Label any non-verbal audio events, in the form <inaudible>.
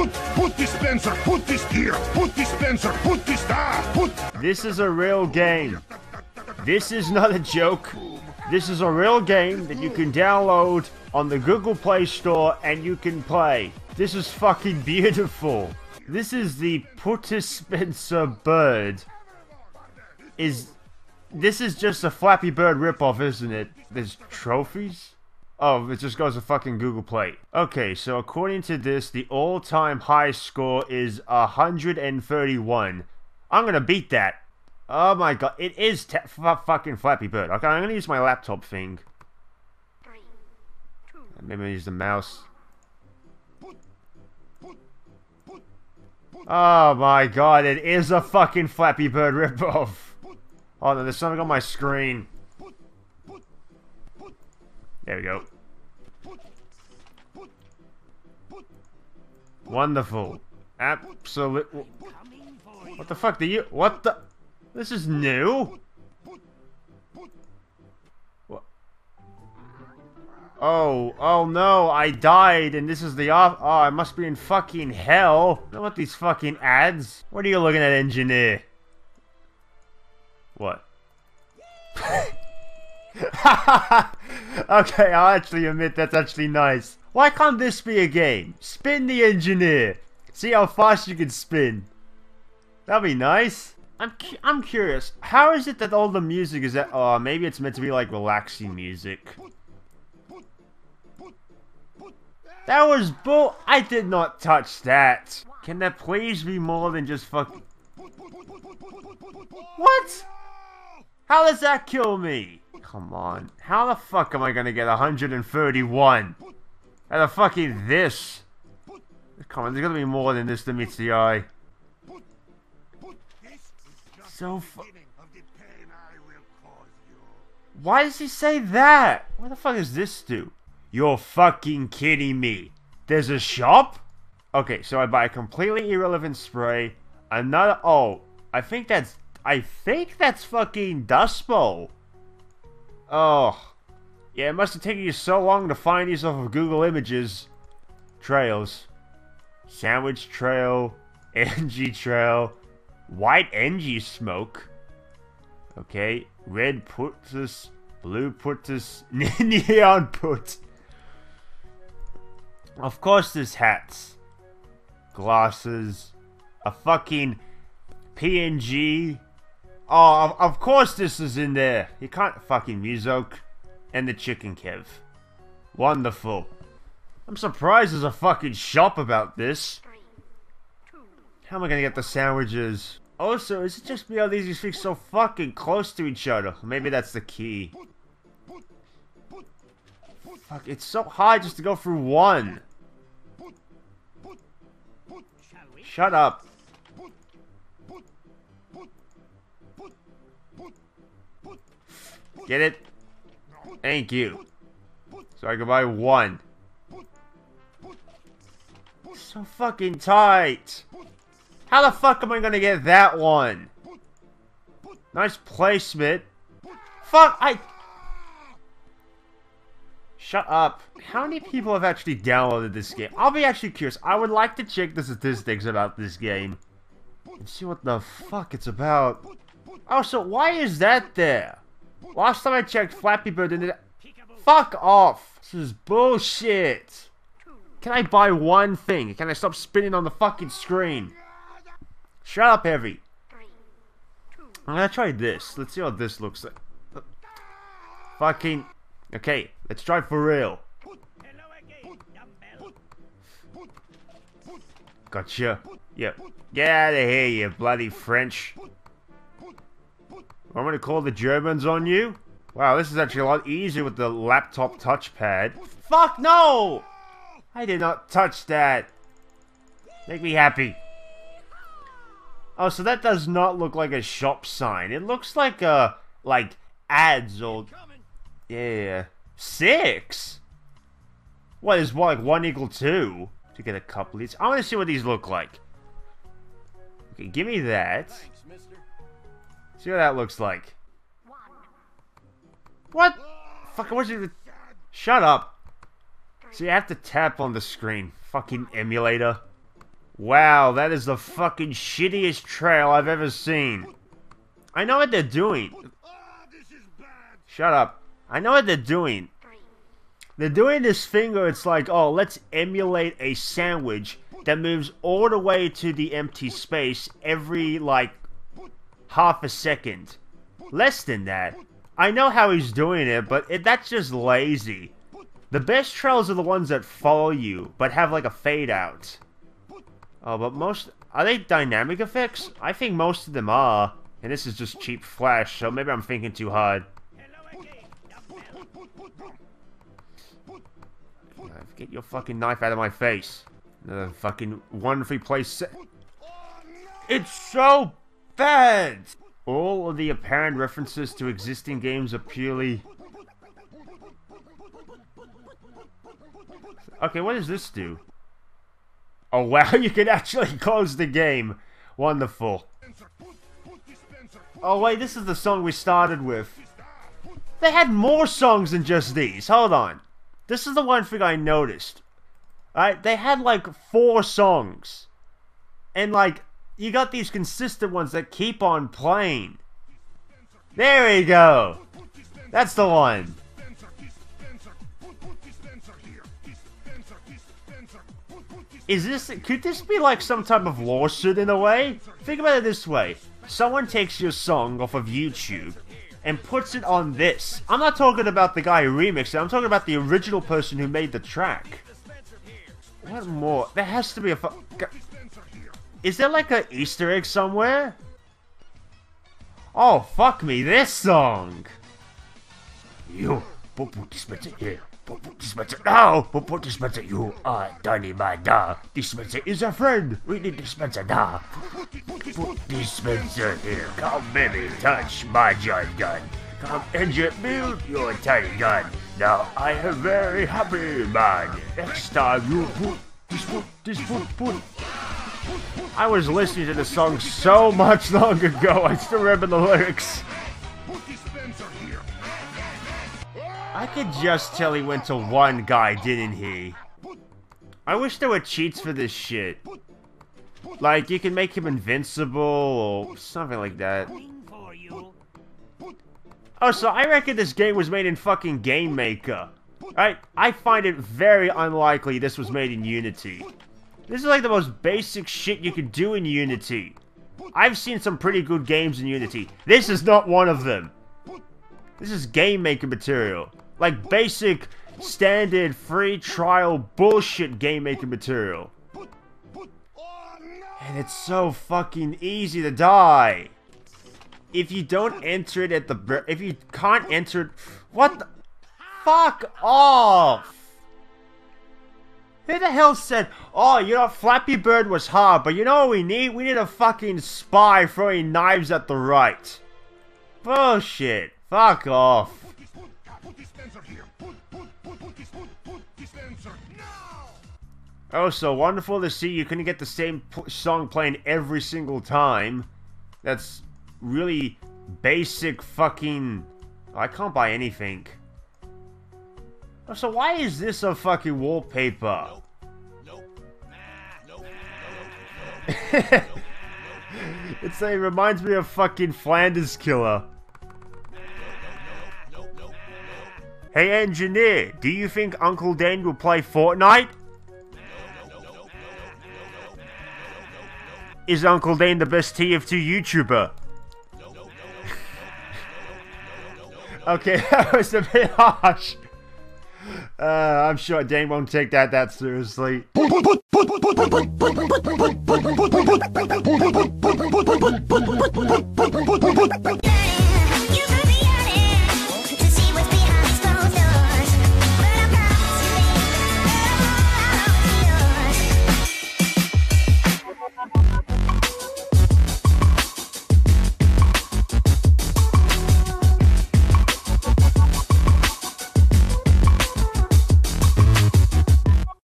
Put, put dispenser, put this here, put dispenser, put this, ah, put. This is a real game. This is not a joke. This is a real game that you can download on the Google Play Store and you can play. This is fucking beautiful. This is the Pootis Spenzer bird. Is this is just a Flappy Bird ripoff, isn't it? There's trophies? Oh, it just goes to fucking Google Play. Okay, so according to this, the all-time high score is 131. I'm gonna beat that. Oh my god, it is fucking Flappy Bird. Okay, I'm gonna use my laptop thing. Maybe use the mouse. Oh my god, it is a fucking Flappy Bird ripoff. Oh no, there's something on my screen. There we go. Wonderful. Absolute. What the fuck do you? What the? This is new. What? Oh, oh no, I died and this is the off- Oh, I must be in fucking hell. What these fucking ads? What are you looking at, engineer? What? <laughs> <laughs> okay, I'll actually admit that's actually nice. Why can't this be a game? Spin the engineer. See how fast you can spin. That'd be nice. I'm cu I'm curious. How is it that all the music is that? Oh, maybe it's meant to be like relaxing music. That was bull. I did not touch that. Can there please be more than just fuck? What? How does that kill me? Come on. How the fuck am I gonna get 131? Out of fucking this? Come on, there's gonna be more than this that meets the eye. So Why does he say that? What the fuck does this do? You're fucking kidding me. There's a shop? Okay, so I buy a completely irrelevant spray. Another- oh, I think that's I think that's fucking Dust Bowl. Oh. Yeah, it must have taken you so long to find these off of Google Images. Trails. Sandwich Trail. <laughs> NG Trail. White NG Smoke. Okay. Red Pootis. Blue Pootis. <laughs> Neon Put. Of course there's hats. Glasses. A fucking PNG Oh, of, course this is in there. You can't fucking Muzok. And the chicken Kev. Wonderful. I'm surprised there's a fucking shop about this. How am I gonna get the sandwiches? Also, is it just me how these things so fucking close to each other? Maybe that's the key. Fuck, it's so hard just to go through one. Shut up. Get it? Thank you. So I can buy one. So fucking tight. How the fuck am I gonna get that one? Nice placement. Fuck, I... Shut up. How many people have actually downloaded this game? I'll be actually curious. I would like to check the statistics about this game. And see what the fuck it's about. Oh, so why is that there? Last time I checked, Flappy Bird didn't... Fuck off! This is bullshit! Can I buy one thing? Can I stop spinning on the fucking screen? Shut up, Heavy. I'm gonna try this. Let's see how this looks like. Fucking... Okay, let's try for real. Gotcha. Yep. Get out of here, you bloody French. I'm going to call the Germans on you? Wow, this is actually a lot easier with the laptop touchpad. Fuck no! I did not touch that. Make me happy. Oh, so that does not look like a shop sign. It looks like, uh, like ads or... Yeah. Six? What, is what, like one equal two? To get a couple of these. I want to see what these look like. Okay, give me that. See what that looks like. What? Fuck, Fucking what's it? Shut up. So you have to tap on the screen. Fucking emulator. Wow, that is the fucking shittiest trail I've ever seen. I know what they're doing. Shut up. I know what they're doing. They're doing this thing where it's like, oh, let's emulate a sandwich that moves all the way to the empty space every, like, half a second. Less than that. I know how he's doing it, but it, that's just lazy. The best trails are the ones that follow you, but have, like, a fade out. Oh, but most... Are they dynamic effects? I think most of them are. And this is just cheap flash, so maybe I'm thinking too hard. Get your fucking knife out of my face. Another fucking wonderfully placed It's so bad! All of the apparent references to existing games are purely... Okay, what does this do? Oh <laughs> wow, you can actually close the game. Wonderful. Oh wait, this is the song we started with. They had more songs than just these. Hold on. This is the one thing I noticed. Alright, they had like four songs. And like, you got these consistent ones that keep on playing. There we go. That's the one. Is this could this be like some type of lawsuit in a way? Think about it this way. Someone takes your song off of YouTube and puts it on this. I'm not talking about the guy who remixed it, I'm talking about the original person who made the track. What more? There has to be a Is there like a Easter egg somewhere? Oh, fuck me, this song! You, put dispenser here. Put dispenser now. Put dispenser. You are tiny man da. Dispenser is a friend. We need dispenser da. Put dispenser here. Come baby, touch my giant gun. Come and build your tiny gun. Now I am very happy man. Next time you put this put this put put. I was listening to the song so much <laughs> long ago, I still remember the lyrics. I could just tell he went to one guy, didn't he? I wish there were cheats for this shit. Like, you can make him invincible or something like that. Oh, so I reckon this game was made in fucking Game Maker. Right? I find it very unlikely this was made in Unity. This is like the most basic shit you can do in Unity. I've seen some pretty good games in Unity. This is not one of them. This is game maker material. Like basic, standard, free trial bullshit game maker material. And it's so fucking easy to die. If you don't enter it at the if you can't enter it, what the fuck off? Who the hell said, oh, you know, Flappy Bird was hard, but you know what we need? We need a fucking spy throwing knives at the right. Bullshit. Fuck off. Oh, so wonderful to see you couldn't get the same song playing every single time. That's really basic fucking... I can't buy anything. So why is this a fucking wallpaper? <laughs> it's a, it reminds me of fucking Flanders Killer. Hey engineer, do you think Uncle Dane will play Fortnite? Is Uncle Dane the best TF2 YouTuber? <laughs> okay, <laughs> that was a bit harsh. Uh, I'm sure Dane won't take that that seriously. Yeah! <laughs>